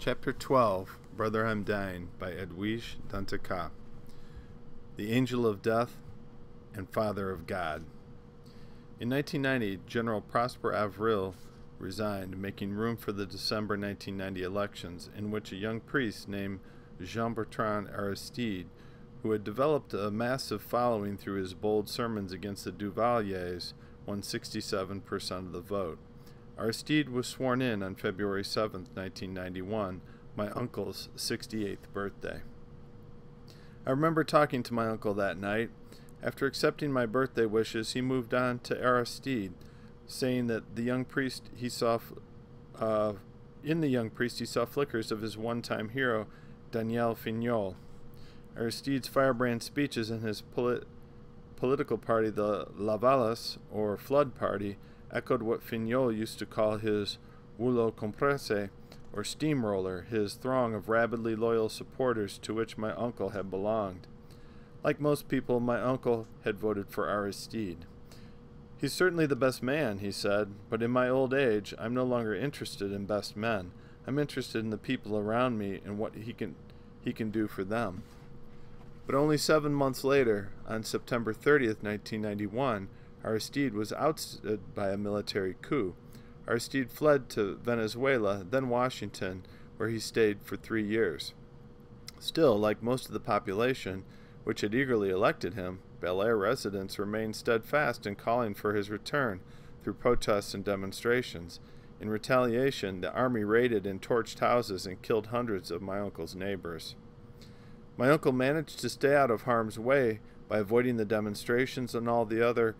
Chapter 12 Brother I'm Dying by Edwidge Danticat. The Angel of Death and Father of God. In 1990, General Prosper Avril resigned, making room for the December 1990 elections, in which a young priest named Jean Bertrand Aristide, who had developed a massive following through his bold sermons against the Duvaliers, won 67% of the vote. Aristide was sworn in on February 7, 1991, my uncle's 68th birthday. I remember talking to my uncle that night. After accepting my birthday wishes, he moved on to Aristide, saying that the young priest he saw, uh, in the young priest he saw flickers of his one-time hero, Daniel Fignol. Aristide's firebrand speeches in his polit- political party, the Lavalas, or Flood Party, echoed what Fignol used to call his rouleau compressé, or steamroller, his throng of rabidly loyal supporters to which my uncle had belonged. Like most people, my uncle had voted for Aristide. He's certainly the best man, he said, but in my old age, I'm no longer interested in best men. I'm interested in the people around me and what he can, he can do for them. But only seven months later, on September 30th, 1991, Aristide was ousted by a military coup. Aristide fled to Venezuela, then Washington, where he stayed for three years. Still, like most of the population, which had eagerly elected him, Bel Air residents remained steadfast in calling for his return through protests and demonstrations. In retaliation, the army raided and torched houses and killed hundreds of my uncle's neighbors. My uncle managed to stay out of harm's way by avoiding the demonstrations and all the other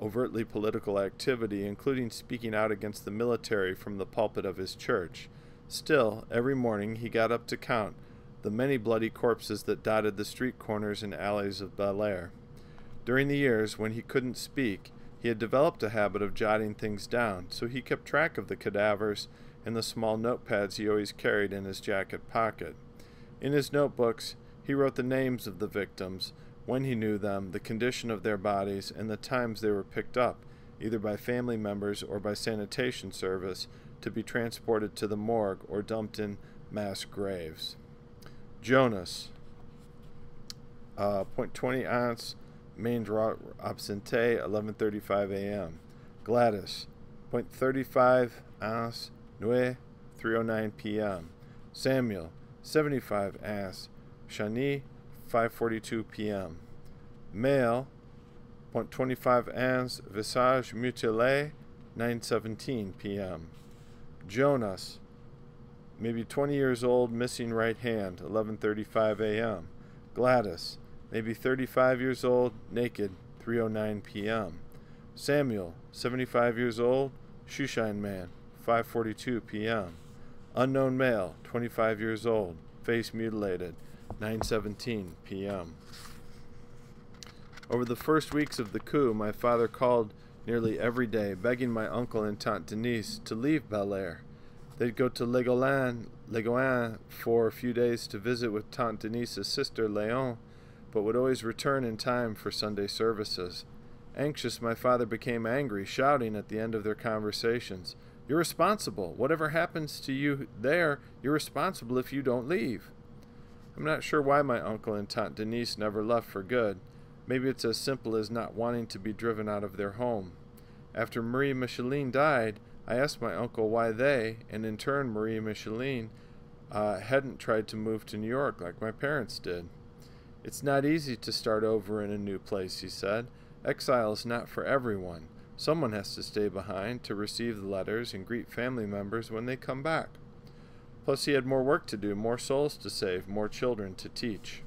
overtly political activity, including speaking out against the military from the pulpit of his church. Still, every morning he got up to count the many bloody corpses that dotted the street corners and alleys of Bel Air. During the years when he couldn't speak, he had developed a habit of jotting things down, so he kept track of the cadavers in the small notepads he always carried in his jacket pocket. In his notebooks, he wrote the names of the victims, when he knew them, the condition of their bodies, and the times they were picked up, either by family members or by sanitation service, to be transported to the morgue or dumped in mass graves. Jonas, uh, 0.20 ounce, main draw absente, 11:35 a.m. Gladys, 0.35 ounce, nuit, 3:09 p.m. Samuel, 75 ounce, Shani, 5:42 p.m. Male, 0.25 ans, visage mutilé, 9:17 p.m. Jonas, maybe 20 years old, missing right hand, 11:35 a.m. Gladys, maybe 35 years old, naked, 3:09 p.m. Samuel, 75 years old, shoeshine man, 5:42 p.m. Unknown male, 25 years old, face mutilated, 9:17 p.m. Over the first weeks of the coup, my father called nearly every day, begging my uncle and Tante Denise to leave Bel Air. They'd go to Legoland, Legoin for a few days to visit with Tante Denise's sister Léon, but would always return in time for Sunday services. Anxious, my father became angry, shouting at the end of their conversations, You're responsible. Whatever happens to you there, you're responsible if you don't leave. I'm not sure why my uncle and Tante Denise never left for good. Maybe it's as simple as not wanting to be driven out of their home. After Marie Micheline died, I asked my uncle why they, and in turn Marie Micheline, uh, hadn't tried to move to New York like my parents did. It's not easy to start over in a new place, he said. Exile is not for everyone. Someone has to stay behind to receive the letters and greet family members when they come back. Plus, he had more work to do, more souls to save, more children to teach.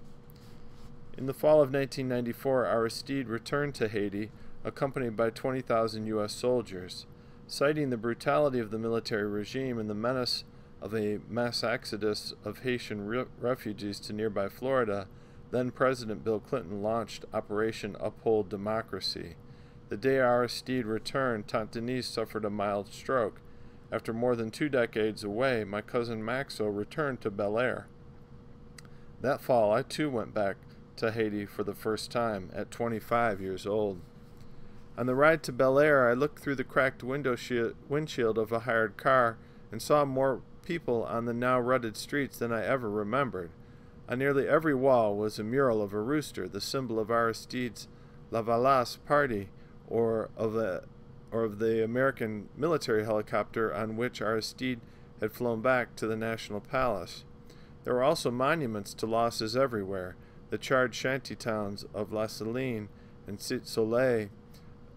In the fall of 1994, Aristide returned to Haiti, accompanied by 20,000 U.S. soldiers. Citing the brutality of the military regime and the menace of a mass exodus of Haitian re- refugees to nearby Florida, then President Bill Clinton launched Operation Uphold Democracy. The day Aristide returned, Tante Denise suffered a mild stroke. After more than two decades away, my cousin Maxo returned to Bel Air. That fall, I too went back to Haiti for the first time at 25 years old. On the ride to Bel Air, I looked through the cracked window windshield of a hired car and saw more people on the now rutted streets than I ever remembered. On nearly every wall was a mural of a rooster, the symbol of Aristide's Lavalas party, or of, a, or of the American military helicopter on which Aristide had flown back to the National Palace. There were also monuments to losses everywhere the charred shanty towns of La Saline and Cite Soleil,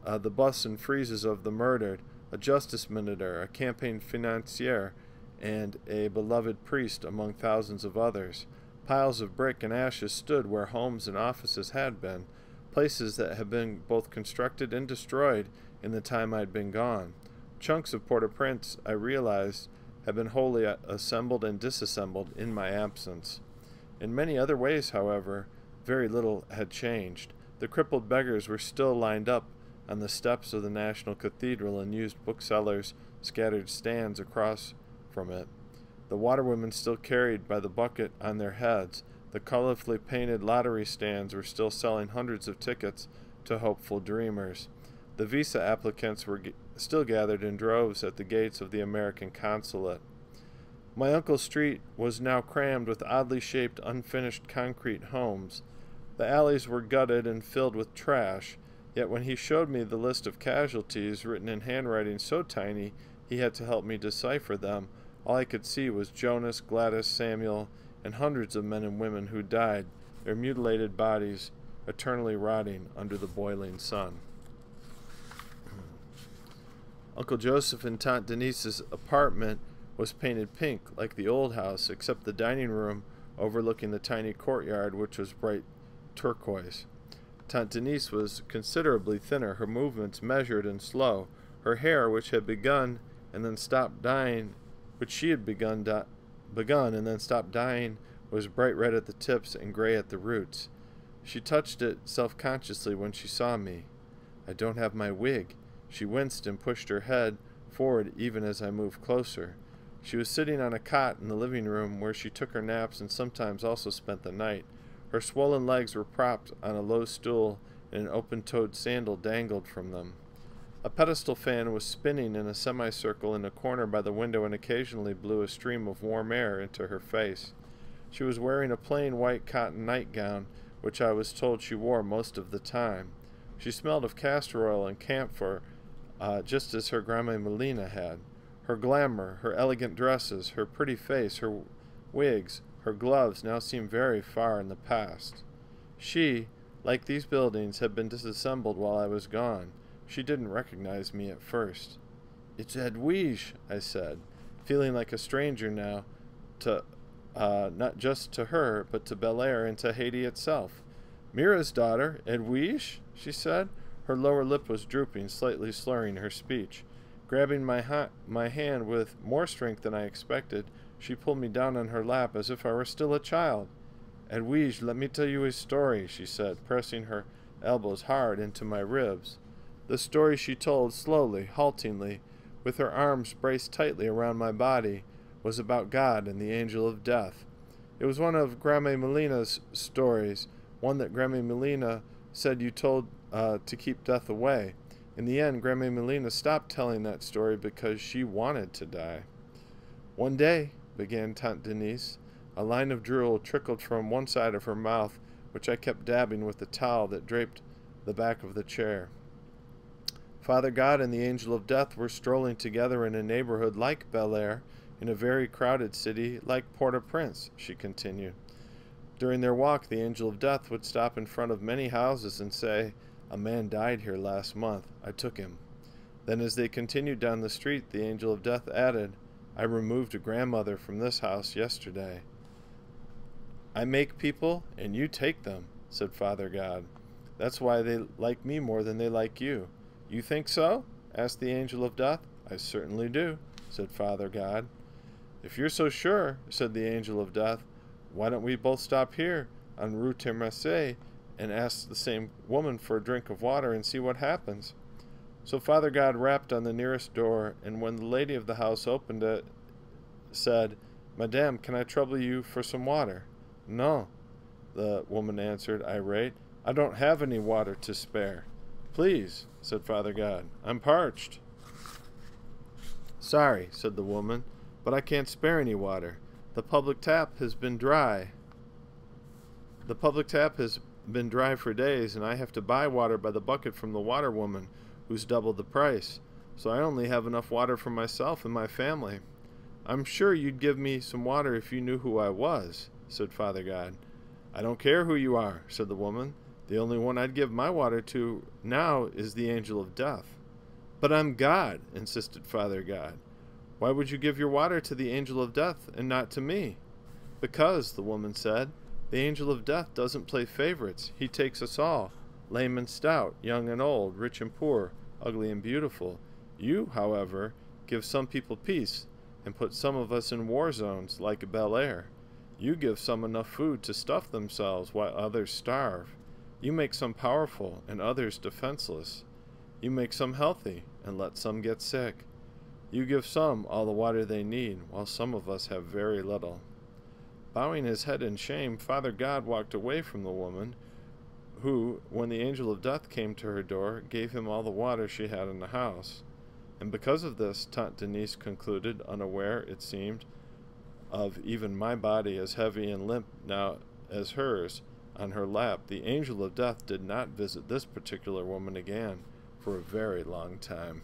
uh, the busts and friezes of the murdered, a justice minister, a campaign financier, and a beloved priest among thousands of others. Piles of brick and ashes stood where homes and offices had been, places that had been both constructed and destroyed in the time I'd been gone. Chunks of Port au Prince, I realized, had been wholly uh, assembled and disassembled in my absence. In many other ways, however, very little had changed. The crippled beggars were still lined up on the steps of the National Cathedral and used booksellers scattered stands across from it. The waterwomen still carried by the bucket on their heads. The colorfully painted lottery stands were still selling hundreds of tickets to hopeful dreamers. The visa applicants were still gathered in droves at the gates of the American consulate. My uncle's street was now crammed with oddly shaped, unfinished concrete homes. The alleys were gutted and filled with trash, yet when he showed me the list of casualties written in handwriting so tiny he had to help me decipher them, all I could see was Jonas, Gladys, Samuel, and hundreds of men and women who died, their mutilated bodies eternally rotting under the boiling sun. Uncle Joseph and Tante Denise's apartment was painted pink like the old house, except the dining room overlooking the tiny courtyard, which was bright turquoise. Tante Denise was considerably thinner, her movements measured and slow. Her hair, which had begun and then stopped dying, which she had begun di- begun and then stopped dying, was bright red at the tips and gray at the roots. She touched it self consciously when she saw me. I don't have my wig. She winced and pushed her head forward even as I moved closer. She was sitting on a cot in the living room where she took her naps and sometimes also spent the night. Her swollen legs were propped on a low stool, and an open toed sandal dangled from them. A pedestal fan was spinning in a semicircle in a corner by the window and occasionally blew a stream of warm air into her face. She was wearing a plain white cotton nightgown, which I was told she wore most of the time. She smelled of castor oil and camphor, uh, just as her grandma Melina had. Her glamour, her elegant dresses, her pretty face, her wigs, her gloves now seemed very far in the past. She, like these buildings, had been disassembled while I was gone. She didn't recognize me at first. It's Edwidge, I said, feeling like a stranger now, to uh, not just to her, but to Bel Air and to Haiti itself. Mira's daughter, Edwidge, she said. Her lower lip was drooping, slightly slurring her speech. Grabbing my, ha- my hand with more strength than I expected, she pulled me down on her lap as if I were still a child. Edwidge, let me tell you a story, she said, pressing her elbows hard into my ribs. The story she told slowly, haltingly, with her arms braced tightly around my body, was about God and the angel of death. It was one of Grandma Melina's stories, one that Grandma Melina said you told uh, to keep death away. In the end, Grandma Melina stopped telling that story because she wanted to die. One day, began Tante Denise, a line of drool trickled from one side of her mouth, which I kept dabbing with the towel that draped the back of the chair. Father God and the angel of death were strolling together in a neighborhood like Bel Air, in a very crowded city like Port au Prince, she continued. During their walk, the angel of death would stop in front of many houses and say, a man died here last month. I took him. Then, as they continued down the street, the angel of death added, I removed a grandmother from this house yesterday. I make people, and you take them, said Father God. That's why they like me more than they like you. You think so? asked the angel of death. I certainly do, said Father God. If you're so sure, said the angel of death, why don't we both stop here on Rue Terrasse and ask the same woman for a drink of water and see what happens. So Father God rapped on the nearest door, and when the lady of the house opened it, said, Madame, can I trouble you for some water? No, the woman answered, irate. I don't have any water to spare. Please, said Father God, I'm parched. Sorry, said the woman, But I can't spare any water. The public tap has been dry. The public tap has been dry for days, and I have to buy water by the bucket from the water woman, who's doubled the price. So I only have enough water for myself and my family. I'm sure you'd give me some water if you knew who I was, said Father God. I don't care who you are, said the woman. The only one I'd give my water to now is the angel of death. But I'm God, insisted Father God. Why would you give your water to the angel of death and not to me? Because, the woman said, the angel of death doesn't play favorites. He takes us all, lame and stout, young and old, rich and poor, ugly and beautiful. You, however, give some people peace and put some of us in war zones like Bel Air. You give some enough food to stuff themselves while others starve. You make some powerful and others defenseless. You make some healthy and let some get sick. You give some all the water they need, while some of us have very little. Bowing his head in shame, Father God walked away from the woman, who, when the angel of death came to her door, gave him all the water she had in the house. And because of this, Tante Denise concluded, unaware, it seemed, of even my body as heavy and limp now as hers, on her lap, the angel of death did not visit this particular woman again for a very long time.